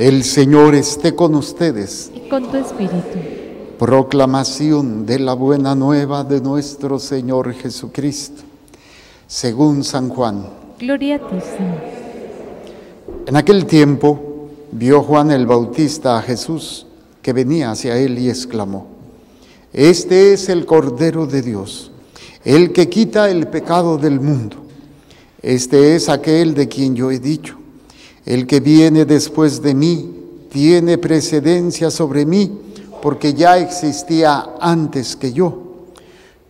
El Señor esté con ustedes. y con tu espíritu. Proclamación de la buena nueva de nuestro Señor Jesucristo, según San Juan. Gloria a ti, Señor. En aquel tiempo vio Juan el Bautista a Jesús que venía hacia él y exclamó, Este es el Cordero de Dios, el que quita el pecado del mundo. Este es aquel de quien yo he dicho, el que viene después de mí tiene precedencia sobre mí, porque ya existía antes que yo.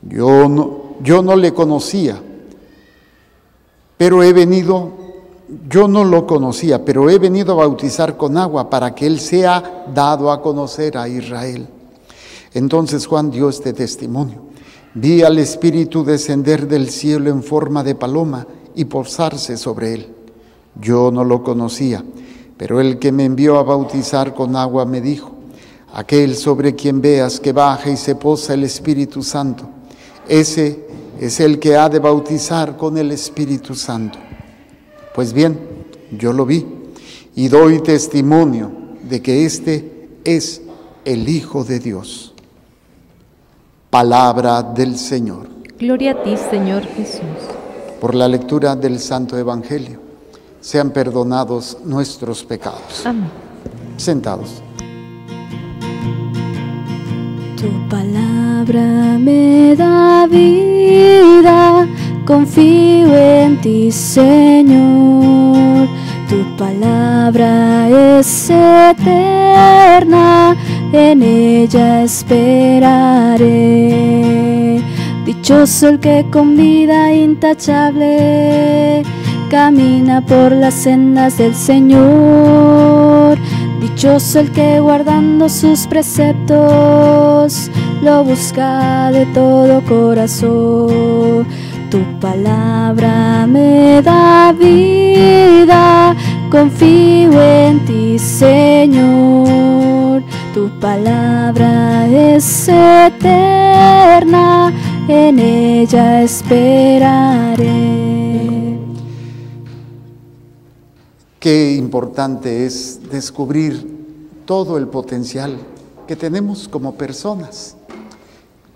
Yo no, yo no le conocía, pero he venido, yo no lo conocía, pero he venido a bautizar con agua para que él sea dado a conocer a Israel. Entonces Juan dio este testimonio. Vi al Espíritu descender del cielo en forma de paloma y posarse sobre él. Yo no lo conocía, pero el que me envió a bautizar con agua me dijo, aquel sobre quien veas que baja y se posa el Espíritu Santo, ese es el que ha de bautizar con el Espíritu Santo. Pues bien, yo lo vi y doy testimonio de que este es el Hijo de Dios. Palabra del Señor. Gloria a ti, Señor Jesús. Por la lectura del Santo Evangelio, sean perdonados nuestros pecados. Amén. Sentados. Tu palabra me da vida, confío en ti, Señor. Tu palabra es eterna, en ella esperaré. Dichoso el que con vida intachable camina por las sendas del Señor. Dichoso el que guardando sus preceptos lo busca de todo corazón. Tu palabra me da vida, confío en ti, Señor. Tu palabra es eterna, en ella esperaré. Qué importante es descubrir todo el potencial que tenemos como personas.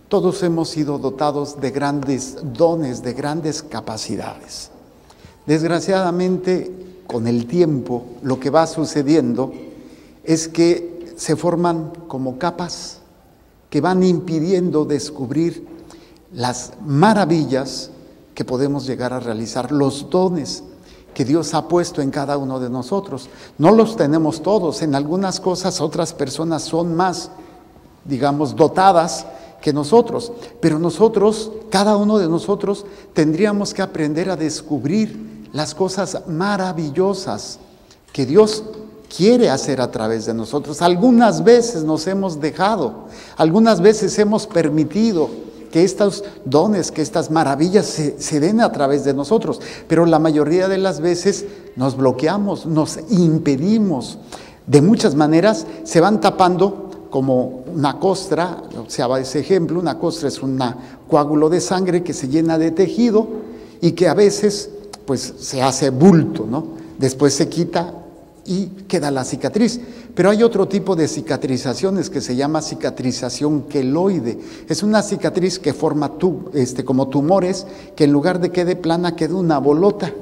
Todos hemos sido dotados de grandes dones, de grandes capacidades. Desgraciadamente, con el tiempo, lo que va sucediendo es que se forman como capas que van impidiendo descubrir las maravillas que podemos llegar a realizar, los dones que Dios ha puesto en cada uno de nosotros. No los tenemos todos, en algunas cosas otras personas son más, digamos, dotadas que nosotros, pero nosotros, cada uno de nosotros, tendríamos que aprender a descubrir las cosas maravillosas que Dios quiere hacer a través de nosotros. Algunas veces nos hemos dejado, algunas veces hemos permitido que estos dones, que estas maravillas se, den a través de nosotros, pero la mayoría de las veces nos bloqueamos, nos impedimos. De muchas maneras se van tapando como una costra, o sea, ese ejemplo, una costra es un coágulo de sangre que se llena de tejido y que a veces pues se hace bulto, ¿no? Después se quita y queda la cicatriz. Pero hay otro tipo de cicatrizaciones que se llama cicatrización queloide. Es una cicatriz que forma este, como tumores, que en lugar de quede plana, queda una bolota,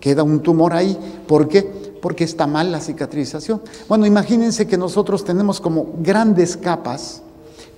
queda un tumor ahí. ¿Por qué? Porque está mal la cicatrización. Bueno, imagínense que nosotros tenemos como grandes capas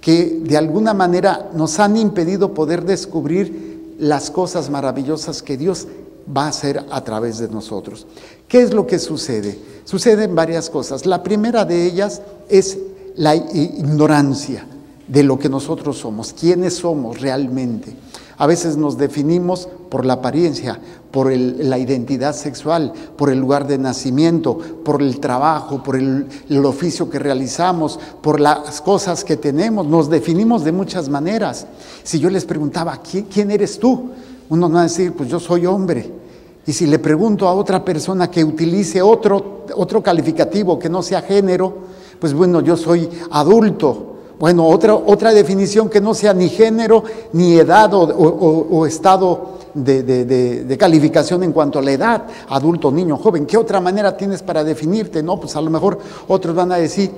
que de alguna manera nos han impedido poder descubrir las cosas maravillosas que Dios va a hacer a través de nosotros. ¿Qué es lo que sucede? Suceden varias cosas. La primera de ellas es la ignorancia de lo que nosotros somos, quiénes somos realmente. A veces nos definimos por la apariencia, por el, la identidad sexual, por el lugar de nacimiento, por el trabajo, por el, el, oficio que realizamos, por las cosas que tenemos. Nos definimos de muchas maneras. Si yo les preguntaba, ¿quién, quién eres tú? Uno no va a decir, pues yo soy hombre. Y si le pregunto a otra persona que utilice otro, otro calificativo que no sea género, pues bueno, yo soy adulto Bueno, otra, otra definición que no sea ni género, ni edad o, estado de, de- de- de calificación en cuanto a la edad, adulto, niño, joven. ¿Qué otra manera tienes para definirte? No, pues a lo mejor otros van a decir,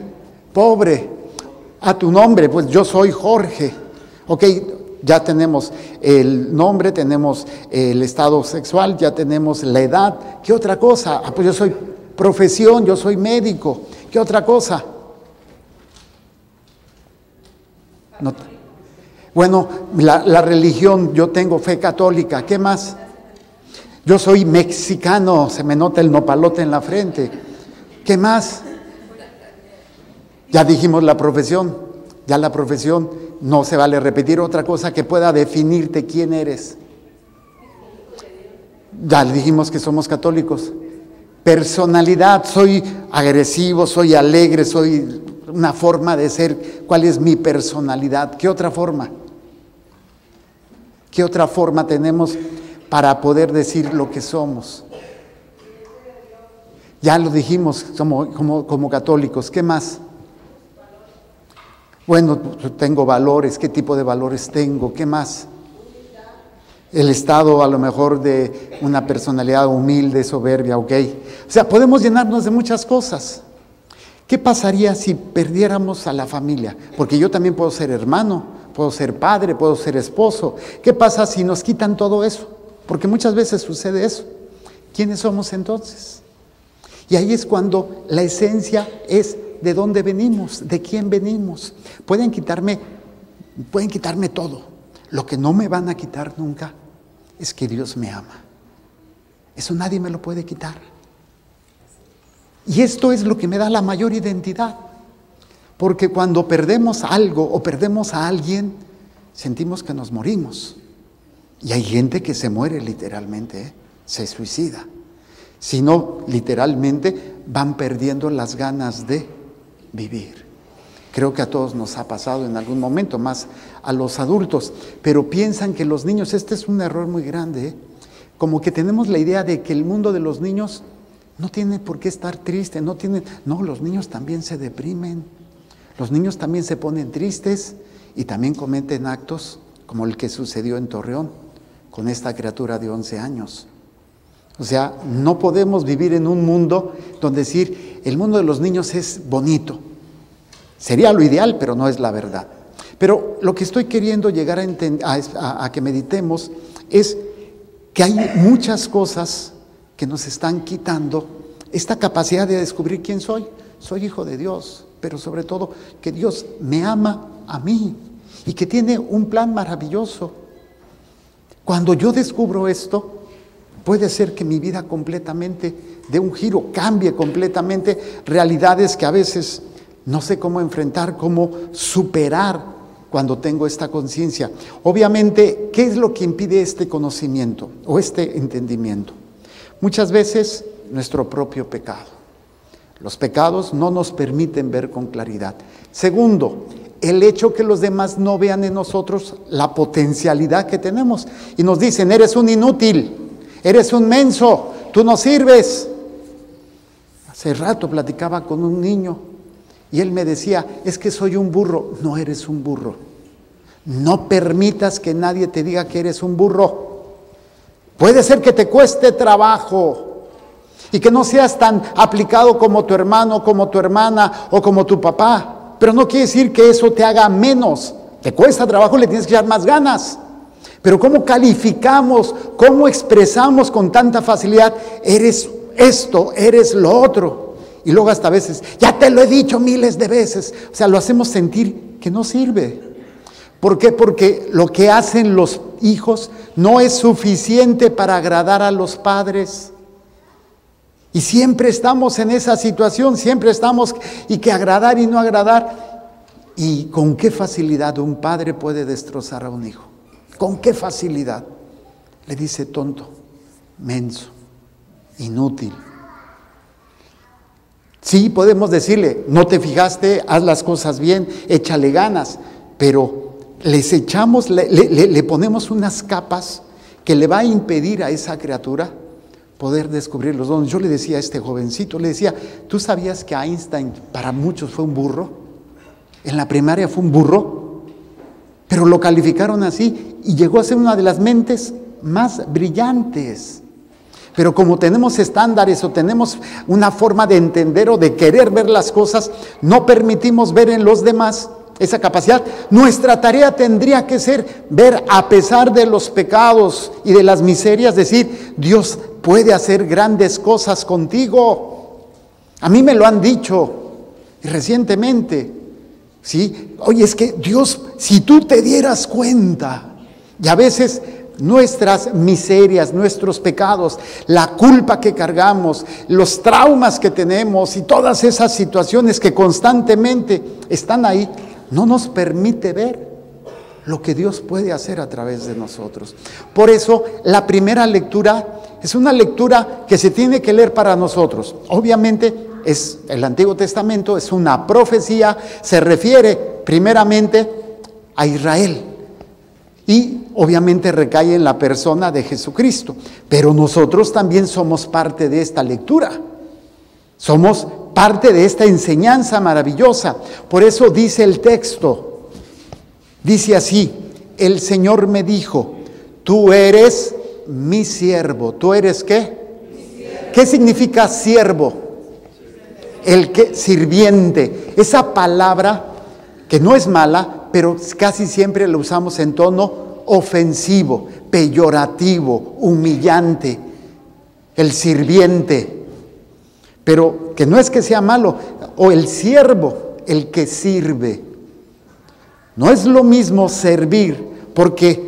pobre, a tu nombre, pues yo soy Jorge. Ok, ya tenemos el nombre, tenemos el estado sexual, ya tenemos la edad. ¿Qué otra cosa? Ah, pues yo soy profesión, yo soy médico. ¿Qué otra cosa? Bueno, la religión, yo tengo fe católica. ¿Qué más? Yo soy mexicano, se me nota el nopalote en la frente. ¿Qué más? Ya dijimos la profesión, ya la profesión no se vale repetir otra cosa que pueda definirte quién eres. Ya dijimos que somos católicos. Personalidad, soy agresivo, soy alegre, soy una forma de ser. ¿Cuál es mi personalidad? ¿Qué otra forma? ¿Qué otra forma tenemos para poder decir lo que somos? Ya lo dijimos como, como, como católicos. ¿Qué más? Bueno, tengo valores, ¿qué tipo de valores tengo? ¿Qué más? El estado a lo mejor de una personalidad humilde, soberbia, ok. O sea, podemos llenarnos de muchas cosas. ¿Qué pasaría si perdiéramos a la familia? Porque yo también puedo ser hermano, puedo ser padre, puedo ser esposo. ¿Qué pasa si nos quitan todo eso? Porque muchas veces sucede eso. ¿Quiénes somos entonces? Y ahí es cuando la esencia es de dónde venimos, de quién venimos. Pueden quitarme, pueden quitarme todo. Lo que no me van a quitar nunca es que Dios me ama. Eso nadie me lo puede quitar. Y esto es lo que me da la mayor identidad. Porque cuando perdemos algo o perdemos a alguien, sentimos que nos morimos. Y hay gente que se muere literalmente, ¿eh? se suicida. Si no, literalmente van perdiendo las ganas de vivir. Creo que a todos nos ha pasado en algún momento, más a los adultos, pero piensan que los niños, este es un error muy grande, ¿eh? como que tenemos la idea de que el mundo de los niños no tiene por qué estar triste, no tiene, no, los niños también se deprimen, los niños también se ponen tristes y también cometen actos como el que sucedió en Torreón con esta criatura de 11 años. O sea, no podemos vivir en un mundo donde decir el mundo de los niños es bonito. Sería lo ideal, pero no es la verdad. Pero lo que estoy queriendo llegar a, a- a que meditemos es que hay muchas cosas que nos están quitando esta capacidad de descubrir quién soy. Soy hijo de Dios, pero sobre todo que Dios me ama a mí y que tiene un plan maravilloso. Cuando yo descubro esto, puede ser que mi vida completamente dé un giro, cambie completamente realidades que a veces no sé cómo enfrentar, cómo superar cuando tengo esta conciencia. Obviamente, ¿qué es lo que impide este conocimiento o este entendimiento? Muchas veces nuestro propio pecado. Los pecados no nos permiten ver con claridad. Segundo, el hecho que los demás no vean en nosotros la potencialidad que tenemos y nos dicen, eres un inútil, eres un menso, tú no sirves. Hace rato platicaba con un niño y él me decía, es que soy un burro. No eres un burro. No permitas que nadie te diga que eres un burro. Puede ser que te cueste trabajo y que no seas tan aplicado como tu hermano, como tu hermana o como tu papá. Pero no quiere decir que eso te haga menos. Te cuesta trabajo, le tienes que echar más ganas. Pero ¿cómo calificamos, cómo expresamos con tanta facilidad, eres esto, eres lo otro? Y luego hasta veces, ya te lo he dicho miles de veces. O sea, lo hacemos sentir que no sirve. ¿Por qué? Porque lo que hacen los hijos no es suficiente para agradar a los padres. Y siempre estamos en esa situación, siempre estamos y que agradar y no agradar. ¿Y con qué facilidad un padre puede destrozar a un hijo? ¿Con qué facilidad? Le dice tonto, menso, inútil. Sí, podemos decirle, no te fijaste, haz las cosas bien, échale ganas, pero les echamos, le, le- ponemos unas capas que le va a impedir a esa criatura poder descubrir los dones. Yo le decía a este jovencito, le decía, ¿tú sabías que Einstein para muchos fue un burro? En la primaria fue un burro, pero lo calificaron así y llegó a ser una de las mentes más brillantes. Pero como tenemos estándares o tenemos una forma de entender o de querer ver las cosas, no permitimos ver en los demás esa capacidad. Nuestra tarea tendría que ser ver a pesar de los pecados y de las miserias, decir, Dios puede hacer grandes cosas contigo. A mí me lo han dicho recientemente. ¿Sí? Oye, es que Dios, si tú te dieras cuenta, y a veces nuestras miserias, nuestros pecados, la culpa que cargamos, los traumas que tenemos y todas esas situaciones que constantemente están ahí, no nos permite ver lo que Dios puede hacer a través de nosotros. Por eso la primera lectura es una lectura que se tiene que leer para nosotros. Obviamente es el Antiguo Testamento es una profecía, se refiere primeramente a Israel y obviamente recae en la persona de Jesucristo. Pero nosotros también somos parte de esta lectura. Somos parte de esta enseñanza maravillosa. Por eso dice el texto, dice así, el Señor me dijo, tú eres mi siervo. ¿Tú eres qué? ¿Qué significa siervo? El que sirviente. Esa palabra que no es mala, pero casi siempre la usamos en tono ofensivo, peyorativo, humillante, el sirviente. Pero que no es que sea malo, o el siervo, el que sirve. No es lo mismo servir porque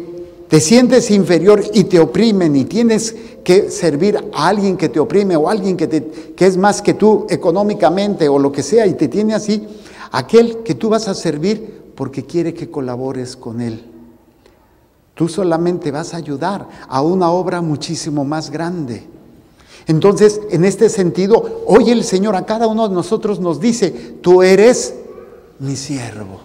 te sientes inferior y te oprimen y tienes que servir a alguien que te oprime o alguien que, te, que es más que tú económicamente o lo que sea y te tiene así, aquel que tú vas a servir porque quiere que colabores con él. Tú solamente vas a ayudar a una obra muchísimo más grande. Entonces, en este sentido, hoy el Señor a cada uno de nosotros nos dice, tú eres mi siervo.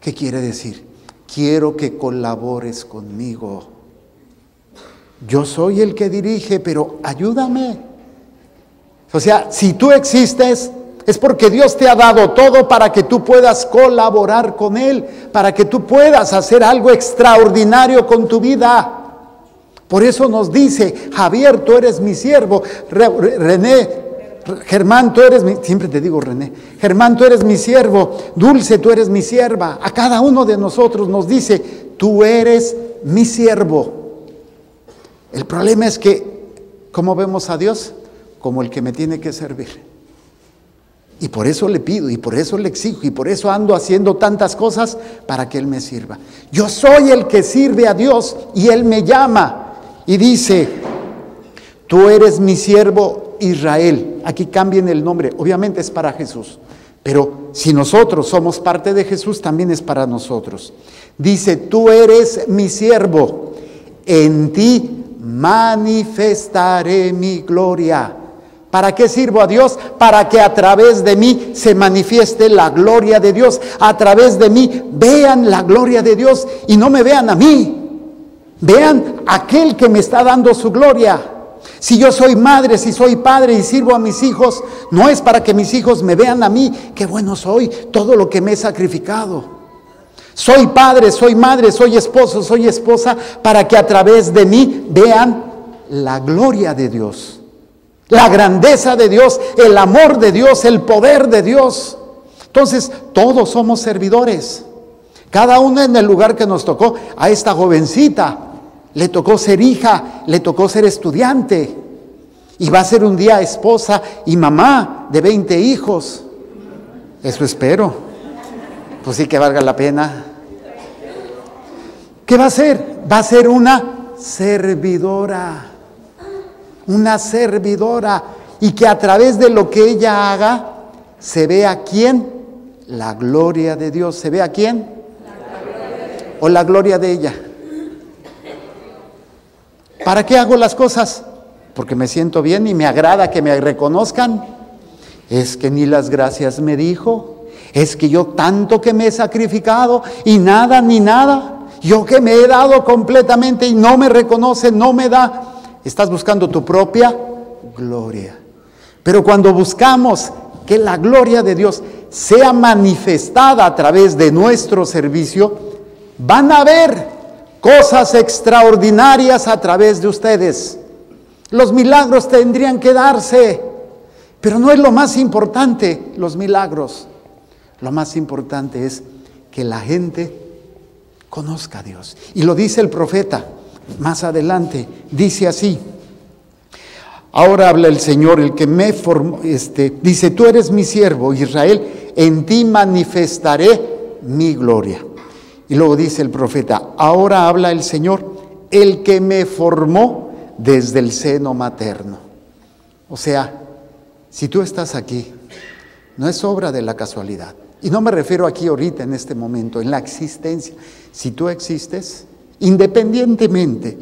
¿Qué quiere decir? Quiero que colabores conmigo. Yo soy el que dirige, pero ayúdame. O sea, si tú existes, es porque Dios te ha dado todo para que tú puedas colaborar con Él, para que tú puedas hacer algo extraordinario con tu vida. Por eso nos dice, Javier, tú eres mi siervo, René, Germán, tú eres mi, siempre te digo René, Germán, tú eres mi siervo, Dulce, tú eres mi sierva. A cada uno de nosotros nos dice, tú eres mi siervo. El problema es que, ¿cómo vemos a Dios? Como el que me tiene que servir. Y por eso le pido, y por eso le exijo, y por eso ando haciendo tantas cosas para que Él me sirva. Yo soy el que sirve a Dios y Él me llama y dice, tú eres mi siervo Israel. Aquí cambien el nombre, obviamente es para Jesús, pero si nosotros somos parte de Jesús, también es para nosotros. Dice, tú eres mi siervo, en ti manifestaré mi gloria. ¿Para qué sirvo a Dios? Para que a través de mí se manifieste la gloria de Dios. A través de mí vean la gloria de Dios y no me vean a mí. Vean aquel que me está dando su gloria. Si yo soy madre, si soy padre y sirvo a mis hijos, no es para que mis hijos me vean a mí, qué bueno soy, todo lo que me he sacrificado. Soy padre, soy madre, soy esposo, soy esposa, para que a través de mí vean la gloria de Dios. La grandeza de Dios, el amor de Dios, el poder de Dios. Entonces, todos somos servidores. Cada uno en el lugar que nos tocó. A esta jovencita le tocó ser hija, le tocó ser estudiante. Y va a ser un día esposa y mamá de 20 hijos. Eso espero. Pues sí que valga la pena. ¿Qué va a ser? Va a ser una servidora una servidora, y que a través de lo que ella haga se vea quién, la gloria de Dios. ¿Se ve a quién? o la gloria de ella. ¿Para qué hago las cosas? Porque me siento bien y me agrada que me reconozcan. Es que ni las gracias me dijo. Es que yo tanto que me he sacrificado y nada ni nada. Yo que me he dado completamente y no me reconoce, no me da. Estás buscando tu propia gloria. Pero cuando buscamos que la gloria de Dios sea manifestada a través de nuestro servicio, van a ver cosas extraordinarias a través de ustedes. Los milagros tendrían que darse, pero no es lo más importante los milagros. Lo más importante es que la gente conozca a Dios. Y lo dice el profeta más adelante, dice así. Ahora habla el Señor, el que me formó, este, dice, tú eres mi siervo, Israel, en ti manifestaré mi gloria. Y luego dice el profeta, ahora habla el Señor, el que me formó desde el seno materno. O sea, si tú estás aquí, no es obra de la casualidad. Y no me refiero aquí ahorita, en este momento, en la existencia. Si tú existes, independientemente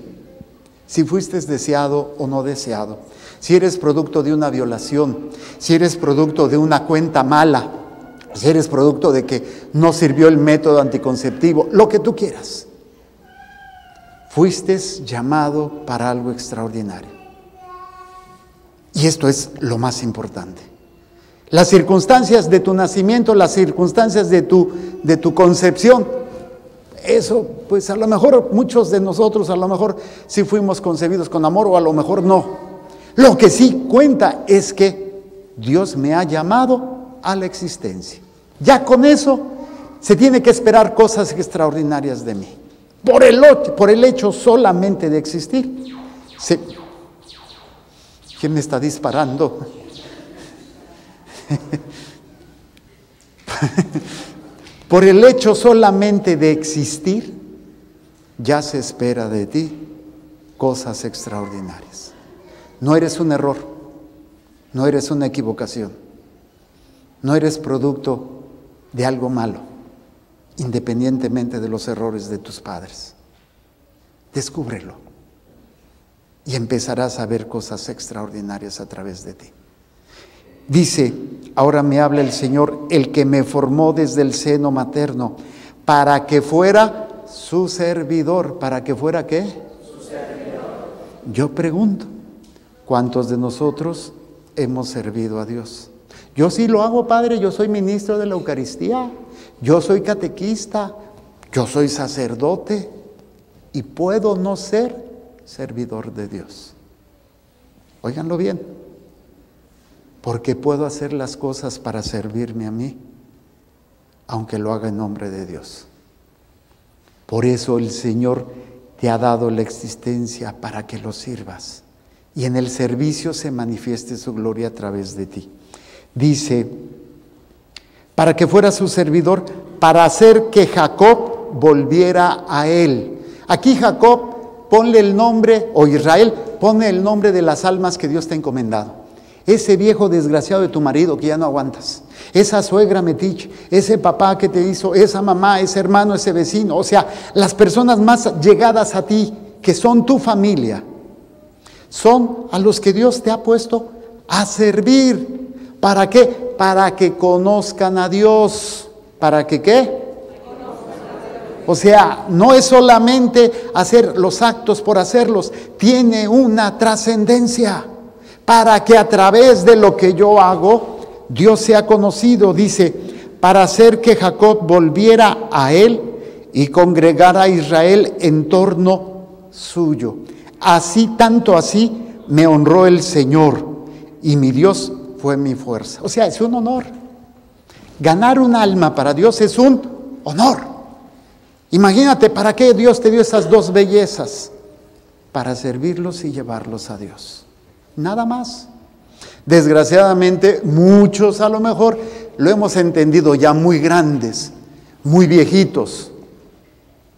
si fuiste deseado o no deseado, si eres producto de una violación, si eres producto de una cuenta mala, si eres producto de que no sirvió el método anticonceptivo, lo que tú quieras. Fuiste llamado para algo extraordinario. Y esto es lo más importante. Las circunstancias de tu nacimiento, las circunstancias de tu, de tu concepción, eso, pues a lo mejor muchos de nosotros, a lo mejor sí fuimos concebidos con amor o a lo mejor no. Lo que sí cuenta es que Dios me ha llamado a la existencia. Ya con eso se tiene que esperar cosas extraordinarias de mí. Por el, por el hecho solamente de existir. ¿Quién me está disparando? por el hecho solamente de existir, ya se espera de ti cosas extraordinarias. No eres un error, no eres una equivocación, no eres producto de algo malo, independientemente de los errores de tus padres. Descúbrelo y empezarás a ver cosas extraordinarias a través de ti. Dice, ahora me habla el Señor, el que me formó desde el seno materno, para que fuera su servidor. ¿Para que fuera qué? Su servidor. Yo pregunto, ¿Cuántos de nosotros hemos servido a Dios? Yo sí lo hago, Padre, yo soy ministro de la Eucaristía, yo soy catequista, yo soy sacerdote y puedo no ser servidor de Dios. Óiganlo bien, porque puedo hacer las cosas para servirme a mí, aunque lo haga en nombre de Dios. Por eso el Señor te ha dado la existencia para que lo sirvas y en el servicio se manifieste su gloria a través de ti. Dice, para que fuera su servidor, para hacer que Jacob volviera a él. Aquí Jacob, ponle el nombre, o Israel, pone el nombre de las almas que Dios te ha encomendado. Ese viejo desgraciado de tu marido que ya no aguantas. Esa suegra metiche, ese papá que te hizo, esa mamá, ese hermano, ese vecino. O sea, las personas más llegadas a ti, que son tu familia son a los que Dios te ha puesto a servir. ¿Para qué? Para que conozcan a Dios. ¿Para que qué? O sea, no es solamente hacer los actos por hacerlos, tiene una trascendencia para que a través de lo que yo hago, Dios sea conocido, dice, para hacer que Jacob volviera a él y congregara a Israel en torno suyo. Así, tanto así, me honró el Señor y mi Dios fue mi fuerza. O sea, es un honor. Ganar un alma para Dios es un honor. Imagínate, ¿para qué Dios te dio esas dos bellezas? Para servirlos y llevarlos a Dios. Nada más. Desgraciadamente, muchos a lo mejor lo hemos entendido ya muy grandes, muy viejitos.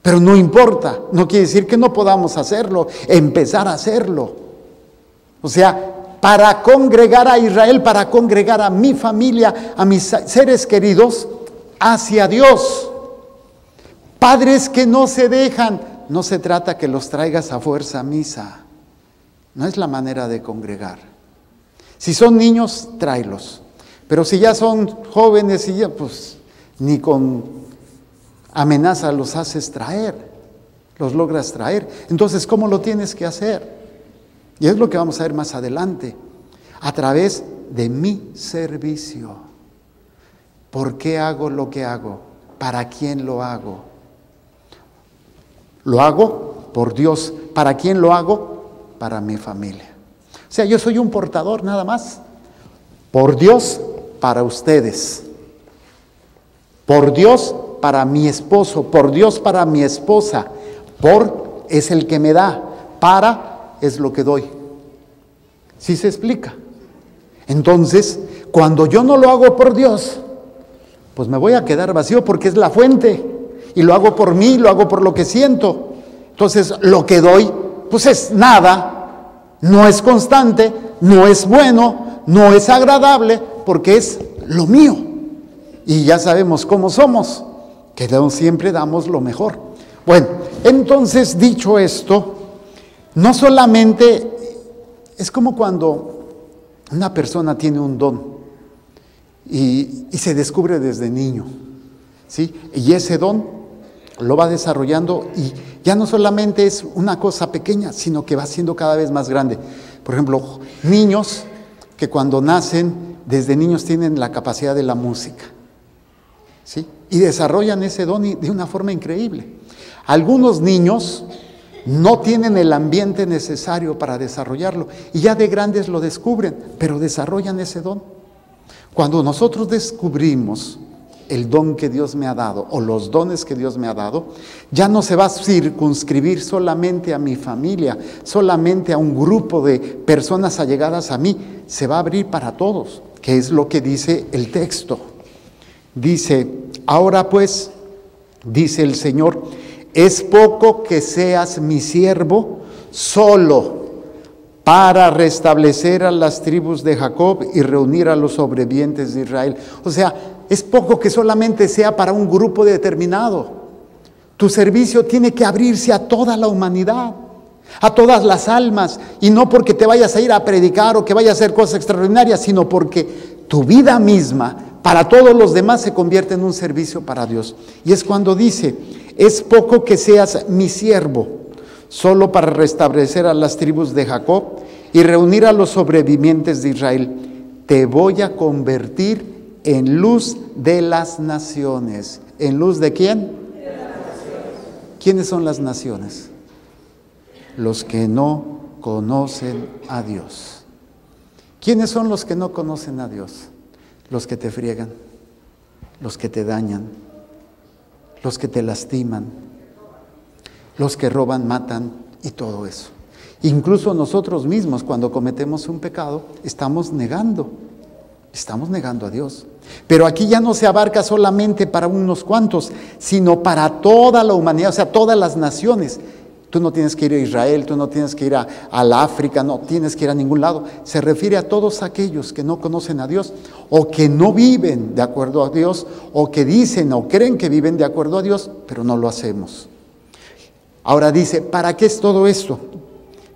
Pero no importa, no quiere decir que no podamos hacerlo, empezar a hacerlo. O sea, para congregar a Israel, para congregar a mi familia, a mis seres queridos, hacia Dios. Padres que no se dejan, no se trata que los traigas a fuerza a misa. No es la manera de congregar. Si son niños, tráelos. Pero si ya son jóvenes y ya, pues ni con amenaza los haces traer, los logras traer. Entonces, ¿cómo lo tienes que hacer? Y es lo que vamos a ver más adelante, a través de mi servicio. ¿Por qué hago lo que hago? ¿Para quién lo hago? Lo hago por Dios. ¿Para quién lo hago? Para mi familia. O sea, yo soy un portador nada más. Por Dios, para ustedes. Por Dios, para mi esposo. Por Dios, para mi esposa. Por es el que me da. Para es lo que doy. ¿Sí se explica? Entonces, cuando yo no lo hago por Dios, pues me voy a quedar vacío porque es la fuente. Y lo hago por mí, lo hago por lo que siento. Entonces, lo que doy, pues es nada, no es constante, no es bueno, no es agradable, porque es lo mío. Y ya sabemos cómo somos, que siempre damos lo mejor. Bueno, entonces dicho esto, no solamente es como cuando una persona tiene un don y, se descubre desde niño, ¿sí? Y ese don lo va desarrollando y ya no solamente es una cosa pequeña, sino que va siendo cada vez más grande. Por ejemplo, niños que cuando nacen, desde niños tienen la capacidad de la música, ¿sí? Y desarrollan ese don de una forma increíble. Algunos niños no tienen el ambiente necesario para desarrollarlo y ya de grandes lo descubren, pero desarrollan ese don. Cuando nosotros descubrimos el don que Dios me ha dado o los dones que Dios me ha dado, ya no se va a circunscribir solamente a mi familia, solamente a un grupo de personas allegadas a mí, se va a abrir para todos, que es lo que dice el texto. Dice, ahora pues, dice el Señor, es poco que seas mi siervo solo para restablecer a las tribus de Jacob y reunir a los sobrevivientes de Israel. O sea, es poco que solamente sea para un grupo determinado. Tu servicio tiene que abrirse a toda la humanidad, a todas las almas, y no porque te vayas a ir a predicar o que vayas a hacer cosas extraordinarias, sino porque tu vida misma para todos los demás se convierte en un servicio para Dios. Y es cuando dice, es poco que seas mi siervo, solo para restablecer a las tribus de Jacob y reunir a los sobrevivientes de Israel. Te voy a convertir en luz de las naciones. ¿En luz de quién? ¿Quiénes son las naciones? Los que no conocen a Dios. ¿Quiénes son los que no conocen a Dios? Los que te friegan, los que te dañan, los que te lastiman, los que roban, matan y todo eso. Incluso nosotros mismos cuando cometemos un pecado estamos negando, estamos negando a Dios. Pero aquí ya no se abarca solamente para unos cuantos, sino para toda la humanidad, o sea, todas las naciones. Tú no tienes que ir a Israel, tú no tienes que ir a, la África, no tienes que ir a ningún lado. Se refiere a todos aquellos que no conocen a Dios o que no viven de acuerdo a Dios o que dicen o creen que viven de acuerdo a Dios, pero no lo hacemos. Ahora dice, ¿para qué es todo esto?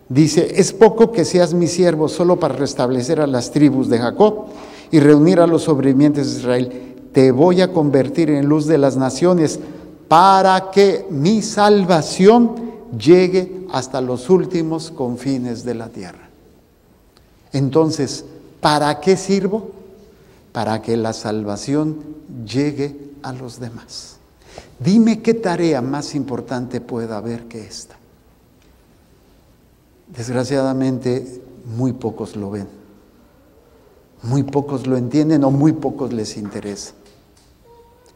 Dice, es poco que seas mi siervo solo para restablecer a las tribus de Jacob y reunir a los sobrevivientes de Israel. Te voy a convertir en luz de las naciones para que mi salvación llegue hasta los últimos confines de la tierra. Entonces, ¿para qué sirvo? Para que la salvación llegue a los demás. Dime qué tarea más importante puede haber que esta. Desgraciadamente, muy pocos lo ven, muy pocos lo entienden o muy pocos les interesa.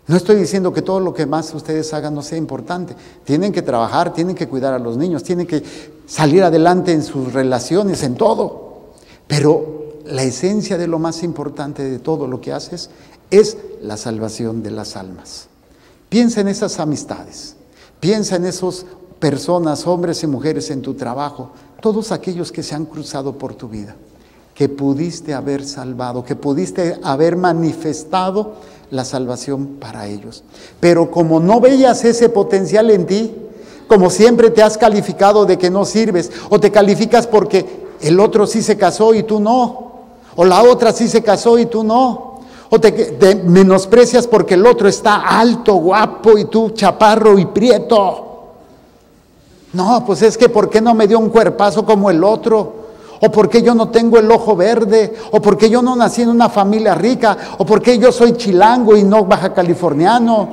No estoy diciendo que todo lo que más ustedes hagan no sea importante. Tienen que trabajar, tienen que cuidar a los niños, tienen que salir adelante en sus relaciones, en todo. Pero la esencia de lo más importante de todo lo que haces es la salvación de las almas. Piensa en esas amistades, piensa en esas personas, hombres y mujeres en tu trabajo, todos aquellos que se han cruzado por tu vida, que pudiste haber salvado, que pudiste haber manifestado la salvación para ellos. Pero como no veías ese potencial en ti, como siempre te has calificado de que no sirves, o te calificas porque el otro sí se casó y tú no, o la otra sí se casó y tú no, o te, menosprecias porque el otro está alto, guapo y tú chaparro y prieto. No, pues es que ¿por qué no me dio un cuerpazo como el otro? O porque yo no tengo el ojo verde, o porque yo no nací en una familia rica, o porque yo soy chilango y no baja californiano.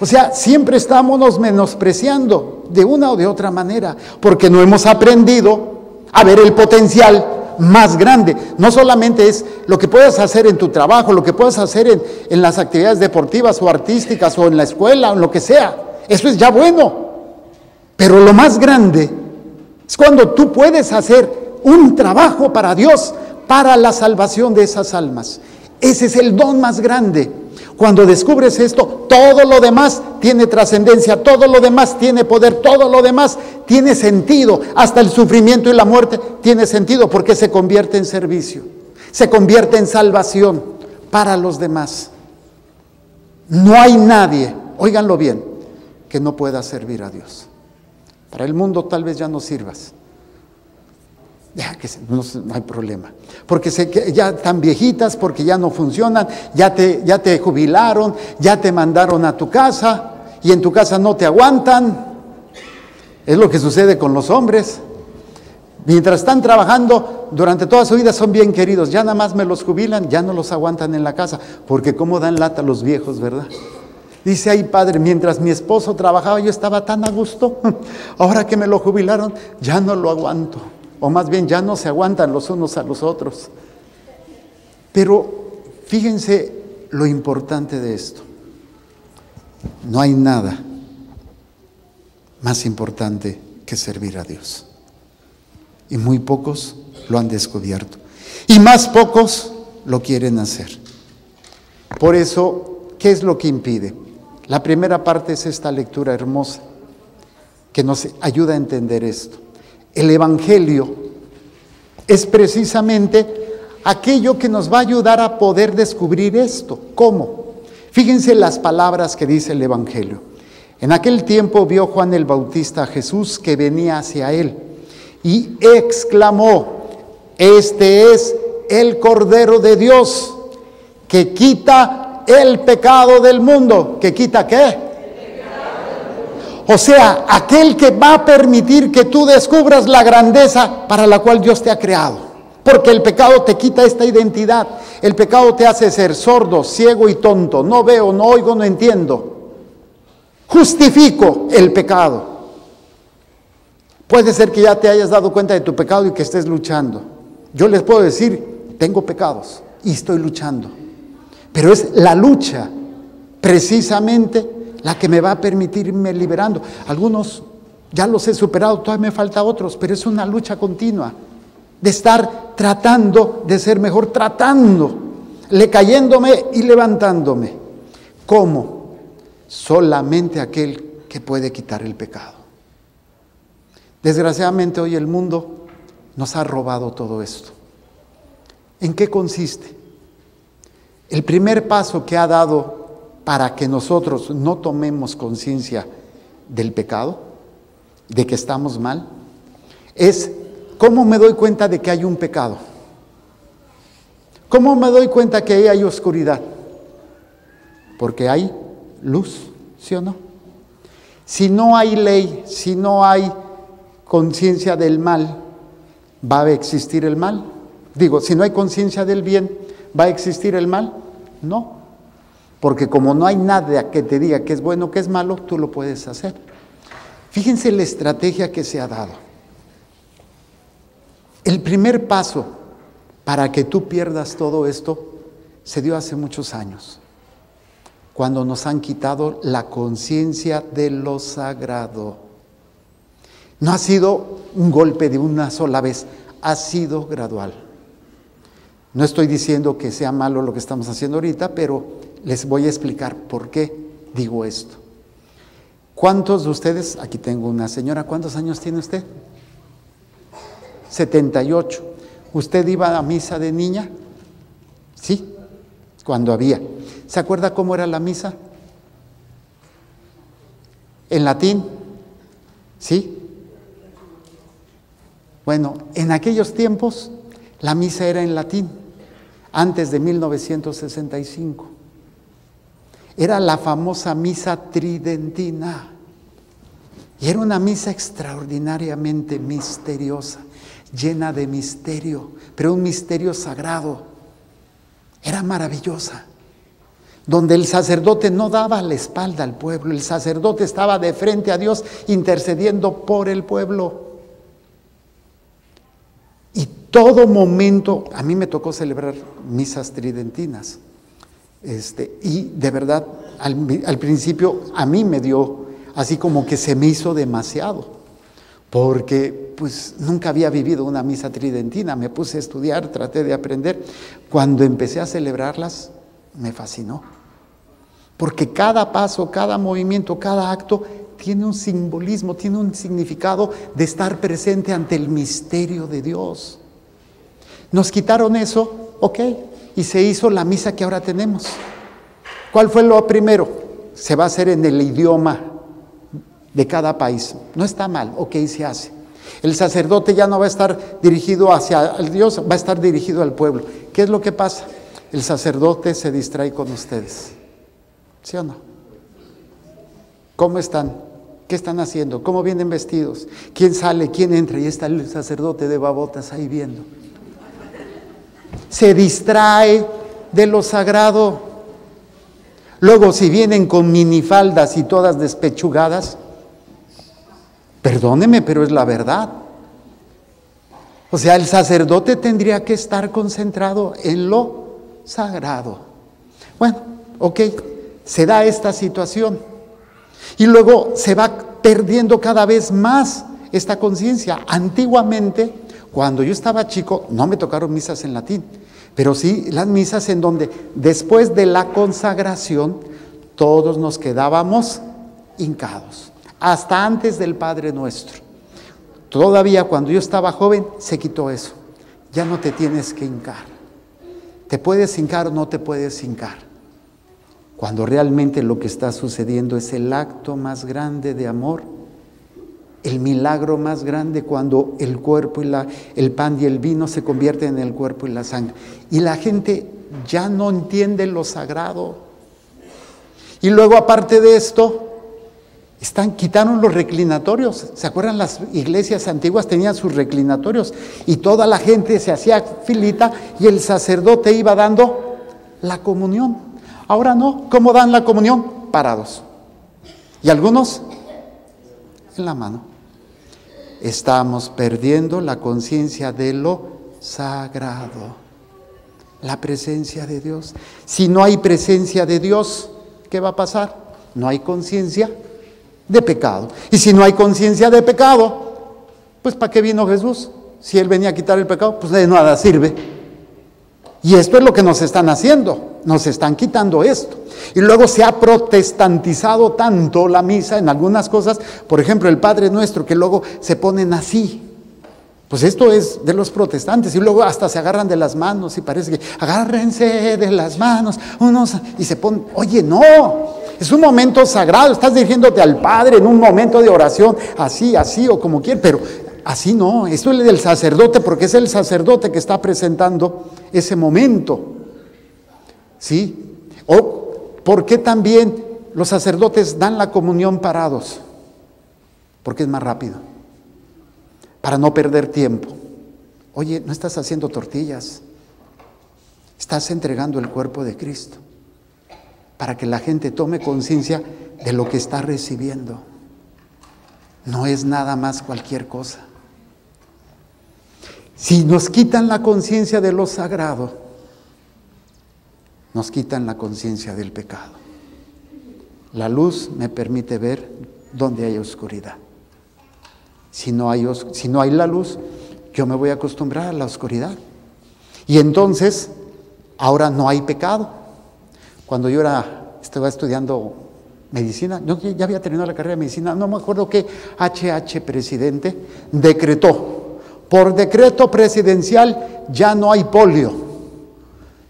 O sea, siempre estamos menospreciando de una o de otra manera, porque no hemos aprendido a ver el potencial más grande. No solamente es lo que puedes hacer en tu trabajo, lo que puedes hacer en, en las actividades deportivas o artísticas o en la escuela o en lo que sea. Eso es ya bueno. Pero lo más grande es cuando tú puedes hacer un trabajo para Dios, para la salvación de esas almas. Ese es el don más grande. Cuando descubres esto, todo lo demás tiene trascendencia, todo lo demás tiene poder, todo lo demás tiene sentido. Hasta el sufrimiento y la muerte tiene sentido porque se convierte en servicio, se convierte en salvación para los demás. No hay nadie, óiganlo bien, que no pueda servir a Dios. Para el mundo tal vez ya no sirvas. Ya que no, hay problema. Porque ya están viejitas, porque ya no funcionan, ya te, ya te jubilaron, ya te mandaron a tu casa y en tu casa no te aguantan. Es lo que sucede con los hombres. Mientras están trabajando durante toda su vida son bien queridos, ya nada más me los jubilan, ya no los aguantan en la casa, porque cómo dan lata los viejos, ¿verdad? Dice ahí, padre, mientras mi esposo trabajaba yo estaba tan a gusto, ahora que me lo jubilaron ya no lo aguanto o más bien ya no se aguantan los unos a los otros. Pero fíjense lo importante de esto. No hay nada más importante que servir a Dios. Y muy pocos lo han descubierto. Y más pocos lo quieren hacer. Por eso, ¿qué es lo que impide? La primera parte es esta lectura hermosa que nos ayuda a entender esto. El Evangelio es precisamente aquello que nos va a ayudar a poder descubrir esto. ¿Cómo? Fíjense las palabras que dice el Evangelio. En aquel tiempo vio Juan el Bautista a Jesús que venía hacia él y exclamó, este es el Cordero de Dios que quita el pecado del mundo. ¿Que quita qué? O sea, aquel que va a permitir que tú descubras la grandeza para la cual Dios te ha creado. Porque el pecado te quita esta identidad. El pecado te hace ser sordo, ciego y tonto. No veo, no oigo, no entiendo. Justifico el pecado. Puede ser que ya te hayas dado cuenta de tu pecado y que estés luchando. Yo les puedo decir, tengo pecados y estoy luchando. Pero es la lucha precisamente la que me va a permitir irme liberando. Algunos ya los he superado, todavía me falta otros, pero es una lucha continua de estar tratando de ser mejor, tratando, le cayéndome y levantándome. ¿Cómo? Solamente aquel que puede quitar el pecado. Desgraciadamente hoy el mundo nos ha robado todo esto. ¿En qué consiste? El primer paso que ha dado para que nosotros no tomemos conciencia del pecado, de que estamos mal, es cómo me doy cuenta de que hay un pecado. ¿Cómo me doy cuenta que ahí hay oscuridad? Porque hay luz, ¿sí o no? Si no hay ley, si no hay conciencia del mal, ¿va a existir el mal? Digo, si no hay conciencia del bien, ¿va a existir el mal? No. Porque como no hay nada que te diga que es bueno, que es malo, tú lo puedes hacer. Fíjense la estrategia que se ha dado. El primer paso para que tú pierdas todo esto se dio hace muchos años, cuando nos han quitado la conciencia de lo sagrado. No ha sido un golpe de una sola vez, ha sido gradual. No estoy diciendo que sea malo lo que estamos haciendo ahorita, pero les voy a explicar por qué digo esto. ¿Cuántos de ustedes, aquí tengo una señora, ¿cuántos años tiene usted? 78. ¿Usted iba a misa de niña? Sí, cuando había. ¿Se acuerda cómo era la misa? En latín. ¿Sí? Bueno, en aquellos tiempos la misa era en latín, antes de 1965. Era la famosa misa tridentina. Y era una misa extraordinariamente misteriosa, llena de misterio, pero un misterio sagrado. Era maravillosa, donde el sacerdote no daba la espalda al pueblo, el sacerdote estaba de frente a Dios intercediendo por el pueblo. Todo momento, a mí me tocó celebrar misas tridentinas. Este, y de verdad, al, al principio a mí me dio así como que se me hizo demasiado porque pues nunca había vivido una misa tridentina, me puse a estudiar, traté de aprender. Cuando empecé a celebrarlas, me fascinó, porque cada paso, cada movimiento, cada acto tiene un simbolismo, tiene un significado de estar presente ante el misterio de Dios. Nos quitaron eso, ok, y se hizo la misa que ahora tenemos. ¿Cuál fue lo primero? Se va a hacer en el idioma de cada país. No está mal, ok, se hace. El sacerdote ya no va a estar dirigido hacia el Dios, va a estar dirigido al pueblo. ¿Qué es lo que pasa? El sacerdote se distrae con ustedes. ¿Sí o no? ¿Cómo están? ¿Qué están haciendo? ¿Cómo vienen vestidos? ¿Quién sale? ¿Quién entra? Y está el sacerdote de babotas ahí viendo. Se distrae de lo sagrado. Luego, si vienen con minifaldas y todas despechugadas, Perdóneme, pero es la verdad. O sea, el sacerdote tendría que estar concentrado en lo sagrado. Bueno, ok, se da esta situación. Y luego se va perdiendo cada vez más esta conciencia. Antiguamente, cuando yo estaba chico, no me tocaron misas en latín, pero sí las misas en donde después de la consagración todos nos quedábamos hincados hasta antes del Padre Nuestro. Todavía cuando yo estaba joven se quitó eso. Ya no te tienes que hincar. Te puedes hincar o no te puedes hincar. Cuando realmente lo que está sucediendo es el acto más grande de amor, el milagro más grande cuando el cuerpo y la, el pan y el vino se convierten en el cuerpo y la sangre. Y la gente ya no entiende lo sagrado. Y luego aparte de esto, están, quitaron los reclinatorios. ¿Se acuerdan? Las iglesias antiguas tenían sus reclinatorios y toda la gente se hacía filita y el sacerdote iba dando la comunión. Ahora no. ¿Cómo dan la comunión? Parados. Y algunos en la mano. Estamos perdiendo la conciencia de lo sagrado. La presencia de Dios. Si no hay presencia de Dios, ¿qué va a pasar? No hay conciencia de pecado. Y si no hay conciencia de pecado, pues ¿para qué vino Jesús? Si Él venía a quitar el pecado, pues de nada sirve. Y esto es lo que nos están haciendo, nos están quitando esto. Y luego se ha protestantizado tanto la misa en algunas cosas, por ejemplo el Padre Nuestro, que luego se ponen así. Pues esto es de los protestantes. Y luego hasta se agarran de las manos y parece que agárrense de las manos unos y se ponen, oye, no, es un momento sagrado, estás dirigiéndote al Padre en un momento de oración, así, así o como quieras, pero así no, esto es del sacerdote porque es el sacerdote que está presentando ese momento. ¿Sí? O ¿por qué también los sacerdotes dan la comunión parados? Porque es más rápido, para no perder tiempo. Oye, no estás haciendo tortillas, estás entregando el cuerpo de Cristo para que la gente tome conciencia de lo que está recibiendo. No es nada más cualquier cosa. Si nos quitan la conciencia de lo sagrado, nos quitan la conciencia del pecado. La luz me permite ver dónde hay oscuridad. Si no hay, si no hay la luz, yo me voy a acostumbrar a la oscuridad. Y entonces, ahora no hay pecado. Cuando yo era, estaba estudiando medicina, yo ya había terminado la carrera de medicina, no me acuerdo qué HH presidente decretó, por decreto presidencial ya no hay polio.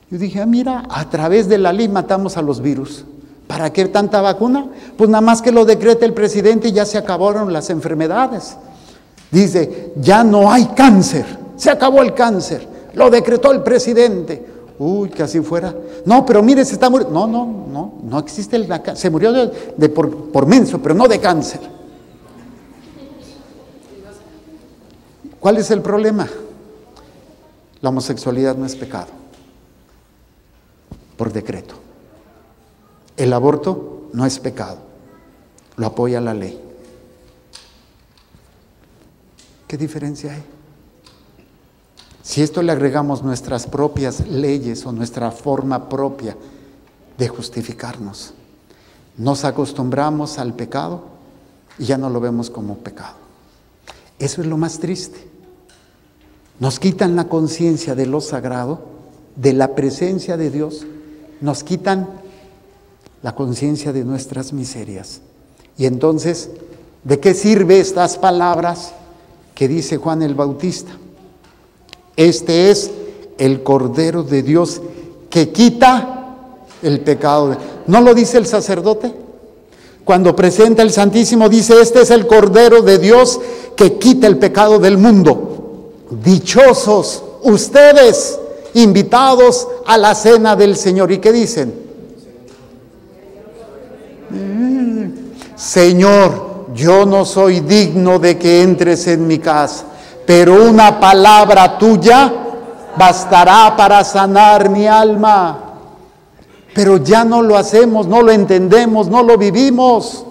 Yo dije, ah, mira, a través de la ley matamos a los virus. ¿Para qué tanta vacuna? Pues nada más que lo decrete el presidente y ya se acabaron las enfermedades. Dice, ya no hay cáncer, se acabó el cáncer, lo decretó el presidente. Uy, que así fuera. No, pero mire, se está muriendo. No, no, no, no existe el Se murió de, por, menso, pero no de cáncer. ¿Cuál es el problema? La homosexualidad no es pecado, por decreto. El aborto no es pecado, lo apoya la ley. ¿Qué diferencia hay? Si esto le agregamos nuestras propias leyes o nuestra forma propia de justificarnos, nos acostumbramos al pecado y ya no lo vemos como pecado. Eso es lo más triste. Nos quitan la conciencia de lo sagrado, de la presencia de Dios, nos quitan la conciencia de nuestras miserias. Y entonces, ¿de qué sirve estas palabras que dice Juan el Bautista? Este es el Cordero de Dios que quita el pecado. ¿No lo dice el sacerdote? Cuando presenta el Santísimo dice, este es el Cordero de Dios que quita el pecado del mundo. Dichosos ustedes, invitados a la cena del Señor. ¿Y qué dicen? Mm, Señor, yo no soy digno de que entres en mi casa pero una palabra tuya bastará para sanar mi alma. Pero ya no lo hacemos, no lo entendemos, no lo vivimos.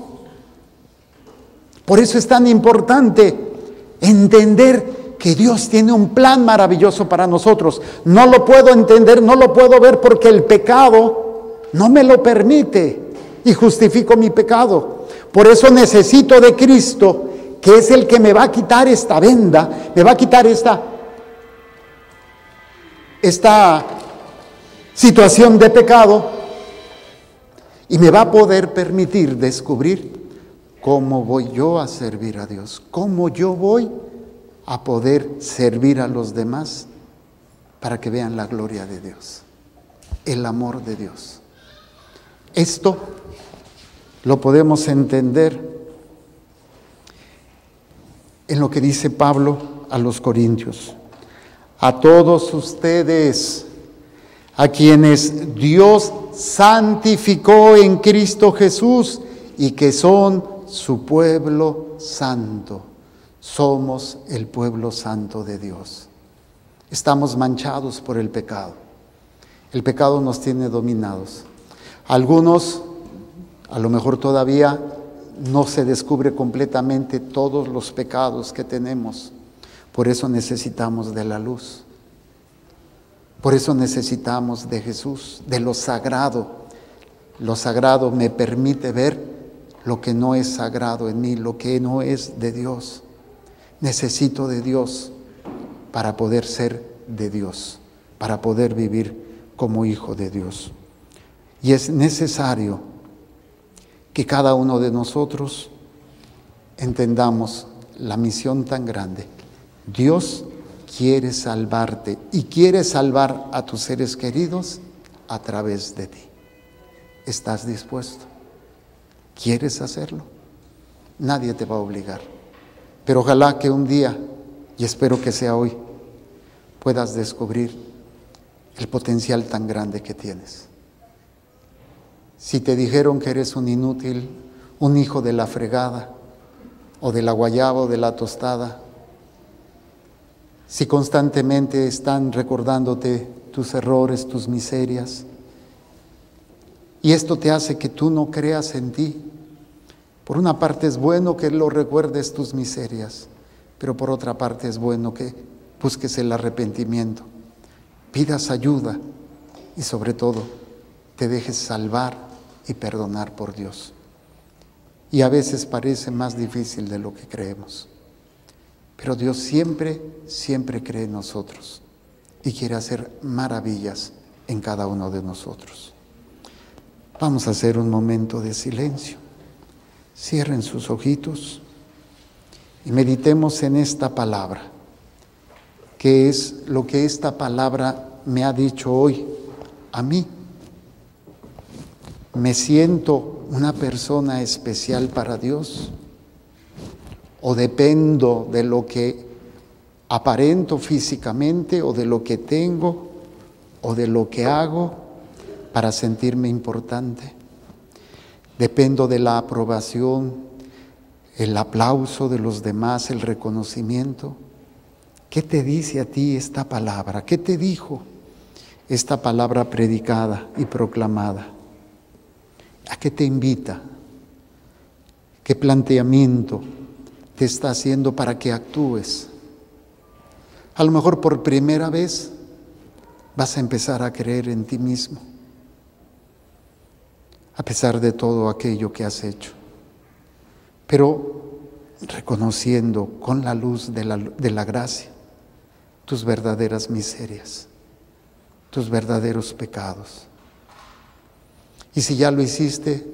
Por eso es tan importante entender que Dios tiene un plan maravilloso para nosotros. No lo puedo entender, no lo puedo ver porque el pecado no me lo permite y justifico mi pecado. Por eso necesito de Cristo que es el que me va a quitar esta venda, me va a quitar esta, esta situación de pecado y me va a poder permitir descubrir cómo voy yo a servir a Dios, cómo yo voy a poder servir a los demás para que vean la gloria de Dios, el amor de Dios. Esto lo podemos entender en lo que dice Pablo a los Corintios. A todos ustedes, a quienes Dios santificó en Cristo Jesús y que son su pueblo santo. Somos el pueblo santo de Dios. Estamos manchados por el pecado. El pecado nos tiene dominados. Algunos, a lo mejor todavía no se descubre completamente todos los pecados que tenemos. Por eso necesitamos de la luz. Por eso necesitamos de Jesús, de lo sagrado. Lo sagrado me permite ver lo que no es sagrado en mí, lo que no es de Dios. Necesito de Dios para poder ser de Dios, para poder vivir como hijo de Dios. Y es necesario que cada uno de nosotros entendamos la misión tan grande. Dios quiere salvarte y quiere salvar a tus seres queridos a través de ti. ¿Estás dispuesto? ¿Quieres hacerlo? Nadie te va a obligar. Pero ojalá que un día, y espero que sea hoy, puedas descubrir el potencial tan grande que tienes. Si te dijeron que eres un inútil, un hijo de la fregada, o de la guayaba o de la tostada, si constantemente están recordándote tus errores, tus miserias, y esto te hace que tú no creas en ti. Por una parte es bueno que lo recuerdes tus miserias, pero por otra parte es bueno que busques el arrepentimiento, pidas ayuda y sobre todo te dejes salvar y perdonar por Dios. Y a veces parece más difícil de lo que creemos. Pero Dios siempre, siempre cree en nosotros y quiere hacer maravillas en cada uno de nosotros. Vamos a hacer un momento de silencio. Cierren sus ojitos y meditemos en esta palabra, que es lo que esta palabra me ha dicho hoy a mí ¿Me siento una persona especial para Dios? ¿O dependo de lo que aparento físicamente o de lo que tengo o de lo que hago para sentirme importante? Dependo de la aprobación, el aplauso de los demás, el reconocimiento. ¿Qué te dice a ti esta palabra? ¿Qué te dijo esta palabra predicada y proclamada? ¿A qué te invita? ¿Qué planteamiento te está haciendo para que actúes? A lo mejor por primera vez vas a empezar a creer en ti mismo, a pesar de todo aquello que has hecho. Pero reconociendo con la luz de la, de la gracia tus verdaderas miserias, tus verdaderos pecados. Y si ya lo hiciste,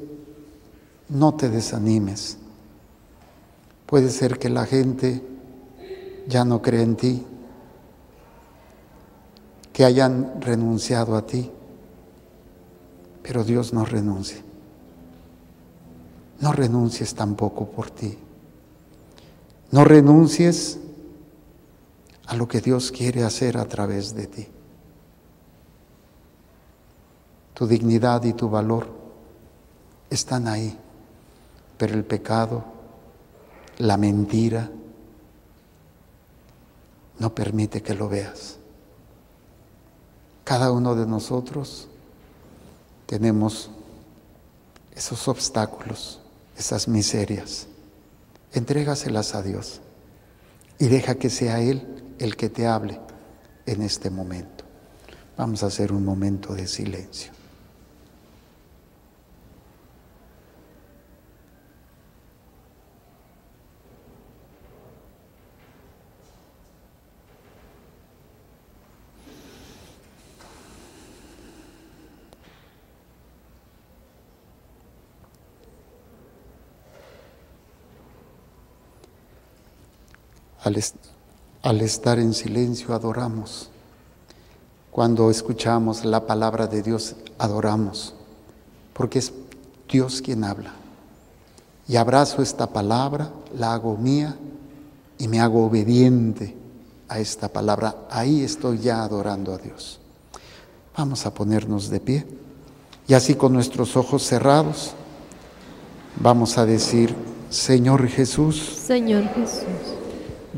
no te desanimes. Puede ser que la gente ya no cree en ti, que hayan renunciado a ti, pero Dios no renuncia. No renuncies tampoco por ti. No renuncies a lo que Dios quiere hacer a través de ti. Tu dignidad y tu valor están ahí, pero el pecado, la mentira, no permite que lo veas. Cada uno de nosotros tenemos esos obstáculos, esas miserias. Entrégaselas a Dios y deja que sea Él el que te hable en este momento. Vamos a hacer un momento de silencio. Al, est al, estar en silencio adoramos. Cuando escuchamos la palabra de Dios, adoramos, porque es Dios quien habla. Y abrazo esta palabra, la hago mía y me hago obediente a esta palabra. Ahí estoy ya adorando a Dios. Vamos a ponernos de pie y así con nuestros ojos cerrados vamos a decir, Señor Jesús, Señor Jesús,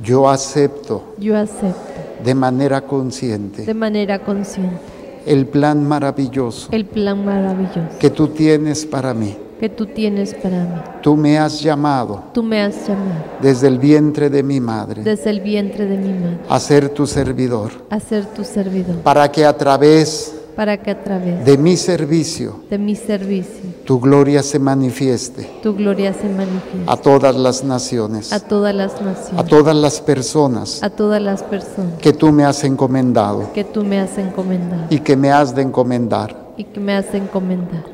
yo acepto yo acepto de manera consciente de manera consciente el plan maravilloso el plan maravilloso que tú tienes para mí. que tú tienes para mí. Tú me has llamado Tú me has llamado desde el vientre de mi madre desde el vientre de mi madre a ser tu servidor, a ser tu servidor, para que a través para que a través de mi servicio de mi servicio tu gloria se manifieste tu gloria se manifieste a todas las naciones, a todas las a naciones, todas las personas a todas las personas que tú me has encomendado que tú me has encomendado y que me has de encomendar. y que me has de encomendar.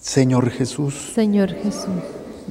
Señor Jesús, Señor Jesús,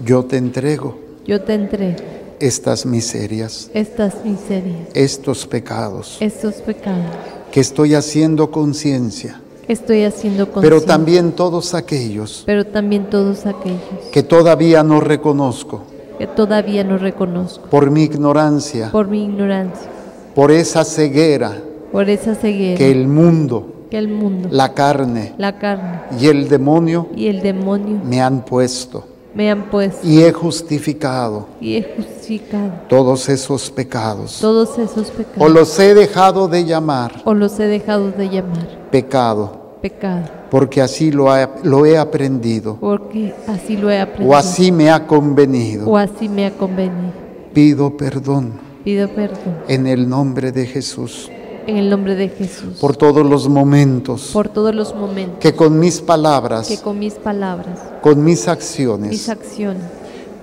yo te entrego yo te entrego estas miserias, estas miserias, estos pecados, estos pecados. Que estoy haciendo conciencia, Estoy haciendo pero consciente, también todos aquellos pero también todos aquellos que todavía no reconozco que todavía no reconozco por mi ignorancia, por mi ignorancia, por esa ceguera por esa ceguera que el mundo, que el mundo, la carne la carne y el demonio y el demonio me han puesto me han puesto y he justificado y he justificado todos esos pecados. todos esos o pecados los he dejado de llamar o los he dejado de llamar pecado. pecado, porque así lo, he- lo he aprendido. Porque así lo he aprendido. O así me ha convenido. o así me ha convenido. Pido perdón Pido perdón. en el nombre de Jesús en el nombre de Jesús por todos los momentos por todos los momentos que con mis que palabras, con mis palabras, con mis mis acciones, acciones,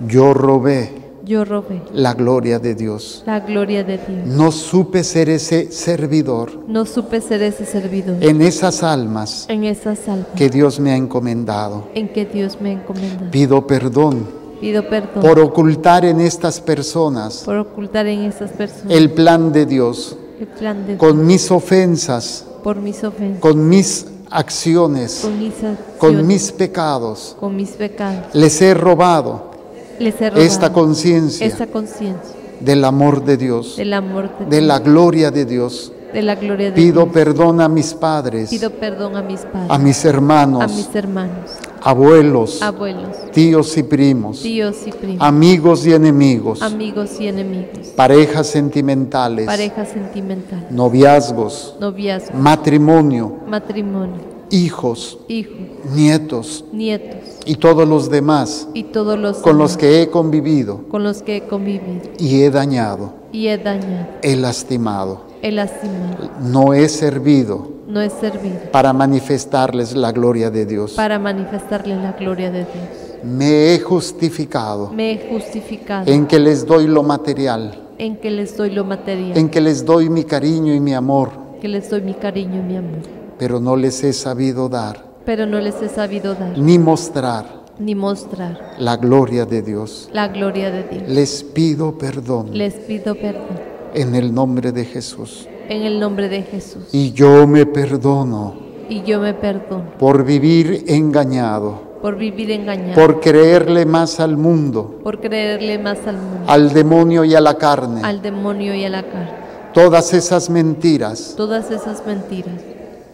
yo robé yo robé la gloria de Dios. la gloria de Dios. No supe ser ese servidor No supe ser ese servidor en esas almas en esas almas que Dios me ha encomendado. en que Dios me encomendó. Pido perdón Pido perdón por ocultar en estas personas por ocultar en esas personas el plan de Dios de con mis ofensas, por mis ofensas, con mis acciones, con mis acciones, con mis pecados. con mis pecados. Les he robado Les he robado esta conciencia esta conciencia del amor de Dios, del amor de, de Dios, la gloria de Dios. De la gloria de Pido Dios. perdón a mis padres, Pido perdón a mis padres, a mis hermanos, a mis hermanos, abuelos, abuelos, tíos y primos, tíos y primos, amigos y enemigos, amigos y enemigos, parejas sentimentales, pareja sentimental, noviazgos, noviazgo, matrimonio, matrimonio, hijos, hijos, nietos nietos y todos los demás y todos los con los demás que he convivido con los que he convivido y he dañado, y he dañado, he lastimado, he lastimado, no he servido no he servido para manifestarles la gloria de Dios. para manifestarle la gloria de Dios. Me he justificado Me he justificado en que les doy lo material, en que les doy lo material, en que les doy mi cariño y mi amor, que les doy mi cariño y mi amor, pero no les he sabido dar pero no les he sabido dar ni mostrar ni mostrar la gloria de Dios. la gloria de Dios. Les pido perdón Les pido perdón en el nombre de Jesús. en el nombre de Jesús Y yo me perdono y yo me perdono por vivir engañado, por vivir engañado, por creerle más al mundo, por creerle más al mundo, al demonio y a la carne. al demonio y a la carne. Todas esas mentiras Todas esas mentiras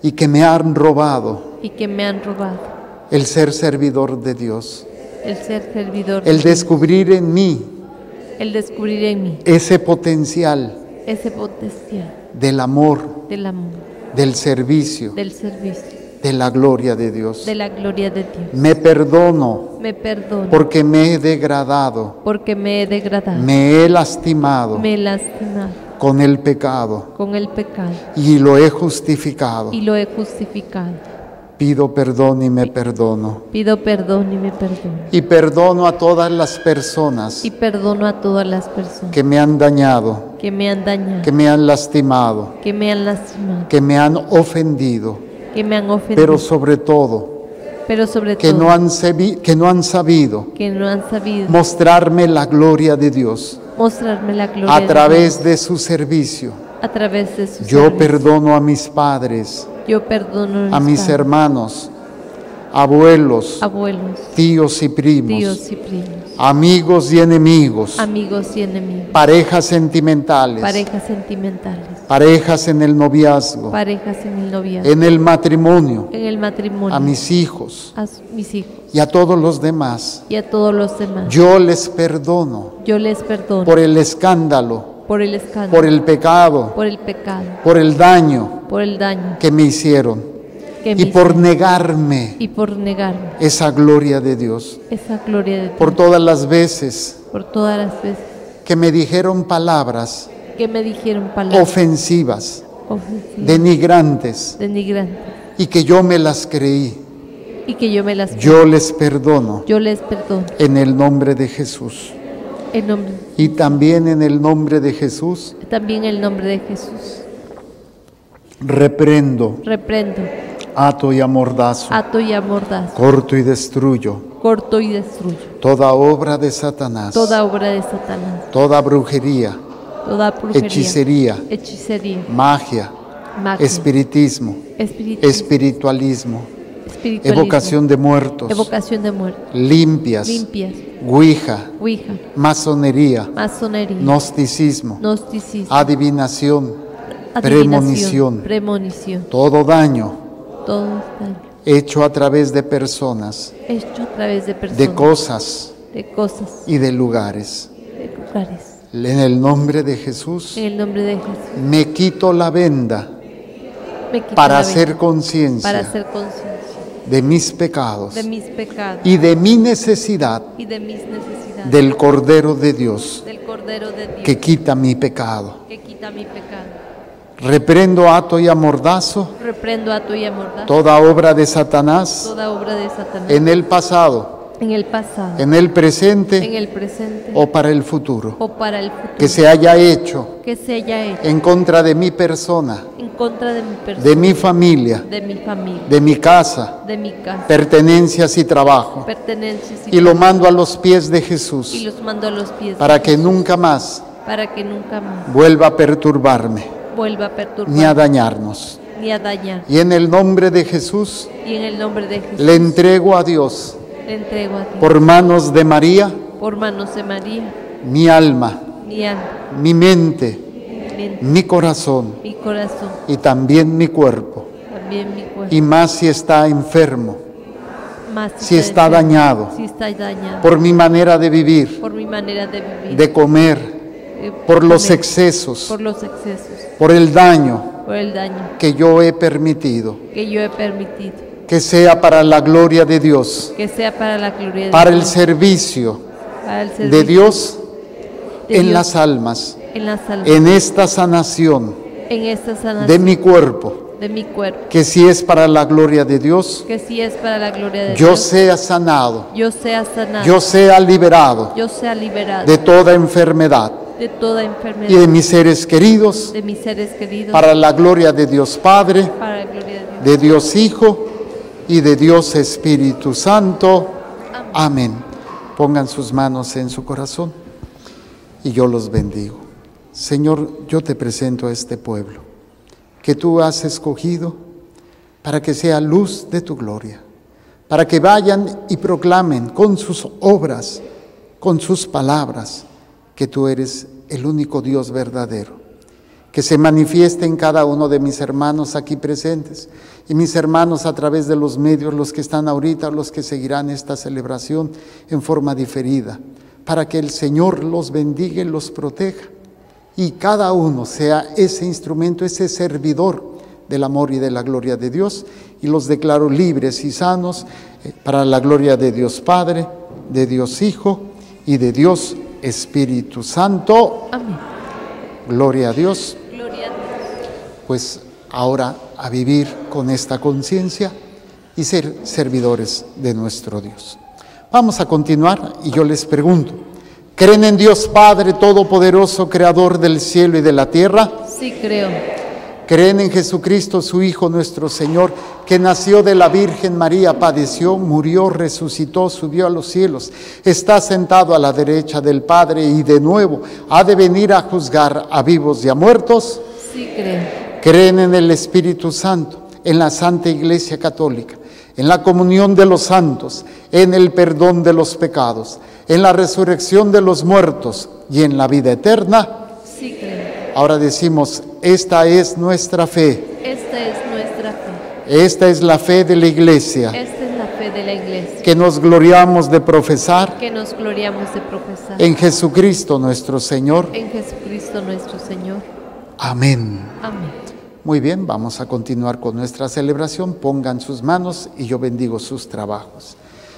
y que me han robado y que me han robado el ser servidor de Dios, el ser servidor, el descubrir en mí el descubrir en mí ese potencial ese potencial del amor, del amor, del servicio, del servicio, de la gloria de Dios. de la gloria de Dios. Me perdono Me perdono porque me he degradado, porque me he degradado, me he lastimado me he lastimado con el pecado con el pecado y lo he justificado. y lo he justificado. Pido perdón y me perdono. Pido perdón y me perdono. Y perdono a todas las personas Y perdono a todas las personas que me han dañado, que me han dañado, que me han lastimado, que me han lastimado, que me han ofendido, que me han ofendido, pero sobre todo pero sobre que todo no han, que no han sabido que no han sabido mostrarme la gloria de Dios mostrarme la gloria a de través Dios de su servicio. a través de su Yo servicio. perdono a mis padres, Yo perdono a mis padres, hermanos, abuelos, abuelos, tíos y primos, tíos y primos, amigos y enemigos, amigos y enemigos, parejas sentimentales, parejas sentimentales, parejas en el noviazgo, parejas en el noviazgo, en el matrimonio, en el matrimonio, a mis hijos a s- mis hijos y a todos los demás. y a todos los demás. Yo les perdono Yo les perdono por el escándalo, por el escándalo, por el pecado, por el pecado, por el daño por el daño que me hicieron que y por negarme y por negarme esa gloria de Dios. esa gloria de Dios Por todas las veces por todas las veces que me dijeron palabras que me dijeron palabras ofensivas, ofensivas, denigrantes denigrantes y que yo me las creí. y que yo me las Yo les perdono yo les perdono en el nombre de Jesús. En nombre Y también en el nombre de Jesús también en el nombre de Jesús. reprendo, reprendo ato y amordazo, ato y amordazo corto y destruyo corto y destruyo toda obra de Satanás, toda obra de Satanás toda brujería, toda brujería hechicería, hechicería magia, magia espiritismo, espiritu- espiritualismo, espiritualismo, evocación de muertos, evocación de muerte limpias, limpias. Ouija, ouija. Masonería, masonería. Gnosticismo, gnosticismo. Adivinación, adivinación, premonición, premonición. Todo daño. Todo daño. Hecho a través de personas, hecho a través de personas. De cosas. De cosas. Y de lugares. de lugares. En el nombre de Jesús en el nombre de Jesús. me quito la venda para la venda, para hacer conciencia de mis pecados de mis pecados y de mi necesidad y de mis necesidades del Cordero de Dios del Cordero de Dios que quita mi pecado. que quita mi pecado Reprendo, ato y amordazo reprendo y amordaz toda obra de Satanás toda obra de Satanás en el pasado, en el pasado. En el en presente el presente. o para el futuro, o para el futuro. Que se haya hecho que se haya hecho. en contra de mi persona, en contra de mi persona. de mi familia, de mi familia. de mi casa, de mi casa. pertenencias y trabajo. pertenencias Y lo mando a los pies de Jesús y los mando a los pies de para que Jesús, nunca más para que nunca más vuelva a perturbarme vuelva a perturbar ni a dañarnos. ni a dañar. Y en el nombre de Jesús y en el nombre de Jesús le entrego a Dios entrego a ti. Por manos de María por manos de María. mi alma, mi alma. mi mente, mi mente, mi corazón mi corazón. y también mi cuerpo. también mi cuerpo. Y más si está enfermo, más si está deseando, dañado si está dañado. por mi manera de vivir, por mi manera de vivir, de comer, eh, por los comer, excesos, por los excesos, por el daño por el daño. que yo he permitido. que yo he permitido, Que sea para la gloria de Dios, que sea para la gloria de para el Dios, servicio para el de servicio Dios de en Dios las almas, en la salud, en esta sanación en esta sanación de mi cuerpo, de mi cuerpo, que si es para la gloria de Dios, que si es para la gloria de yo Dios, sea sanado, yo sea sanado, yo sea liberado yo sea liberado de toda enfermedad de toda y enfermedad, de mis seres queridos, de mis seres queridos, para la gloria de Dios Padre, para la gloria de Dios. de Dios Hijo y de Dios Espíritu Santo. Amén. Pongan sus manos en su corazón y yo los bendigo. Señor, yo te presento a este pueblo que tú has escogido para que sea luz de tu gloria, para que vayan y proclamen con sus obras, con sus palabras, que tú eres el único Dios verdadero que se manifieste en cada uno de mis hermanos aquí presentes y mis hermanos a través de los medios, los que están ahorita, los que seguirán esta celebración en forma diferida, para que el Señor los bendiga y los proteja y cada uno sea ese instrumento, ese servidor del amor y de la gloria de Dios y los declaro libres y sanos eh, para la gloria de Dios Padre, de Dios Hijo y de Dios Espíritu Santo. Amén. Gloria a Dios Gloria a Dios. Pues ahora a vivir con esta conciencia y ser servidores de nuestro Dios. Vamos a continuar y yo les pregunto, ¿creen en Dios Padre Todopoderoso, Creador del cielo y de la tierra? Sí creo. ¿Creen en Jesucristo, su Hijo nuestro Señor, que nació de la Virgen María, padeció, murió, resucitó, subió a los cielos, está sentado a la derecha del Padre y de nuevo ha de venir a juzgar a vivos y a muertos? Sí creo. Creen en el Espíritu Santo, en la Santa Iglesia Católica, en la comunión de los santos, en el perdón de los pecados, en la resurrección de los muertos y en la vida eterna. Sí creo. Ahora decimos, esta es nuestra fe, Esta es nuestra fe. esta es la fe de la Iglesia, Esta es la fe de la iglesia. que nos gloriamos de profesar Que nos gloriamos de profesar. en Jesucristo nuestro Señor. En Jesucristo nuestro Señor. Amén. Amén. Muy bien, vamos a continuar con nuestra celebración. Pongan sus manos y yo bendigo sus trabajos.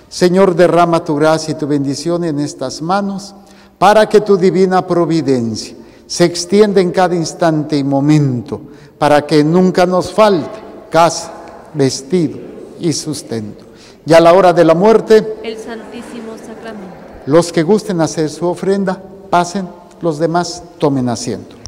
Señor, derrama tu gracia y tu bendición en estas manos para que tu divina providencia se extienda en cada instante y momento, para que nunca nos falte casa, vestido y sustento. Y a la hora de la muerte, El Santísimo Sacramento. los que gusten hacer su ofrenda, pasen, los demás tomen asiento.